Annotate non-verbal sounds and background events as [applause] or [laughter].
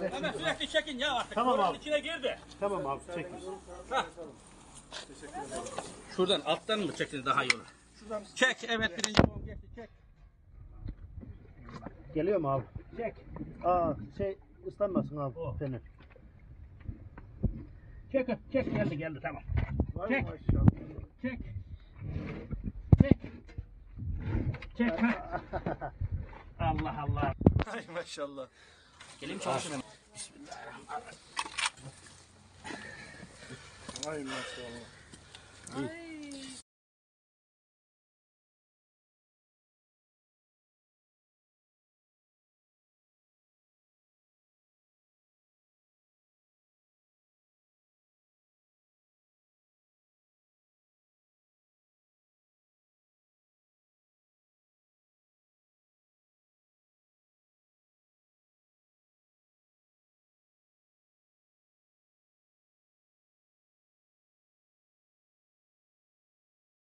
Hemen sürekli çekin ya artık. Tamam Oranın abi. içine girdi. Tamam abi çek. Şuradan alttan mı çekin daha iyi olur? Çek evet birinci bomb geçti çek. Geliyor mu abi? Çek. Aa şey ıslanmasın abi Oh. fener. Çek çek geldi geldi tamam. Vay Çek. maşallah. Çek. Çek. Çek ha. [laughs] Allah Allah. Ay maşallah. Gelin çalışın. Ay maşallah. Ay